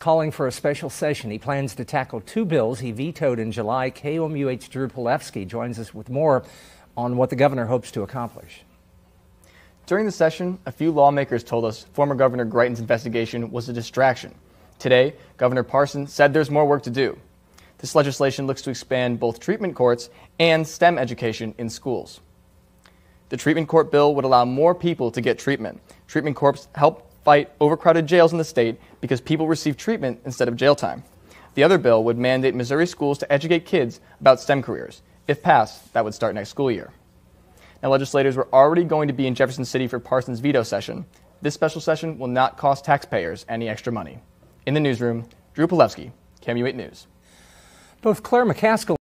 calling for a special session. He plans to tackle two bills he vetoed in July. KOMU Drew Pilewski joins us with more on what the governor hopes to accomplish. During the session, a few lawmakers told us former Governor Greitens' investigation was a distraction. Today, Governor Parson said there's more work to do. This legislation looks to expand both treatment courts and STEM education in schools. The treatment court bill would allow more people to get treatment. Treatment courts help fight overcrowded jails in the state because people receive treatment instead of jail time. The other bill would mandate Missouri schools to educate kids about STEM careers. If passed, that would start next school year. Now, legislators were already going to be in Jefferson City for Parsons' veto session. This special session will not cost taxpayers any extra money. In the newsroom, Drew Pilewski, KOMU 8 News. Both Claire McCaskill